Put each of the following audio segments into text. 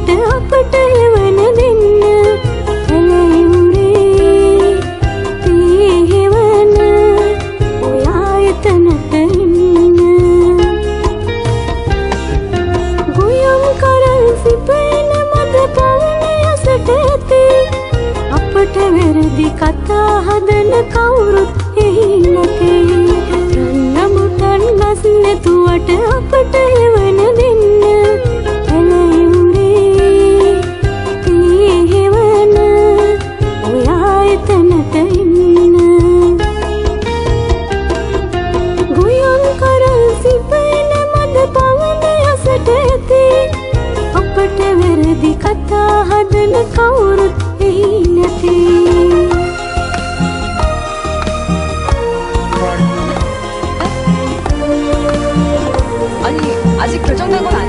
ඔබට අපට එවන දෙන්න. ඇලෙවුරේ පීහෙවන ඔයා එතනට ඉන්න. ගොයම් කරල් සිපෙන මද පවන යසට ඇති. අපට වැරදි කතා හදන කවුරුත් එහි නැතේ. රන්න මුටන් ගස් නැතුවට අපට එවන දෙන්න ती ಒಪ್ಪಟ್ಟೆ ವೆರದಿ ಕಥ 아니, 아직 결정된 건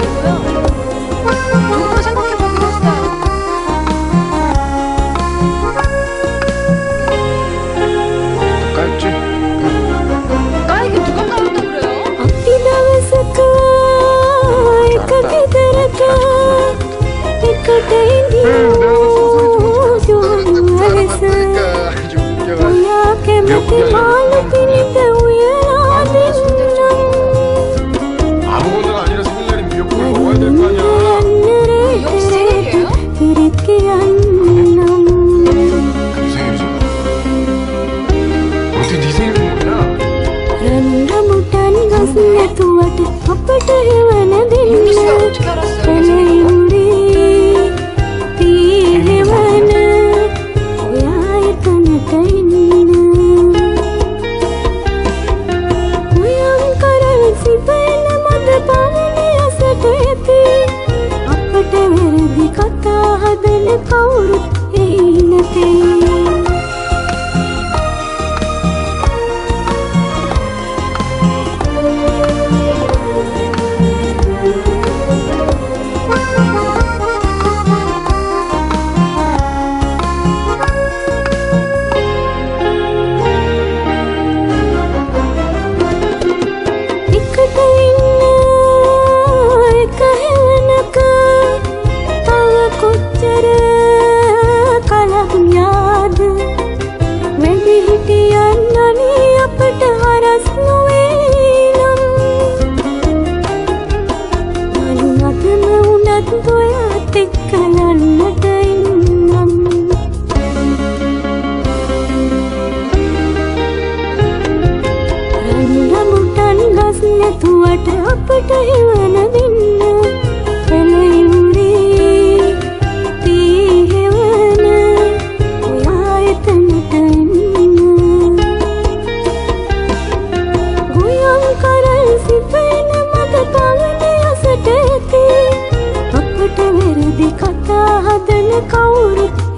You. නැතුවට අපට හිවන දෙන්න. පැළයුරේ පීහෙවන ඔයා එතනට එන්න ගොයම් කරල් සිතෙන මත පලන යසට ඇති අපට වෙරදි කතා හදන කවුරුත්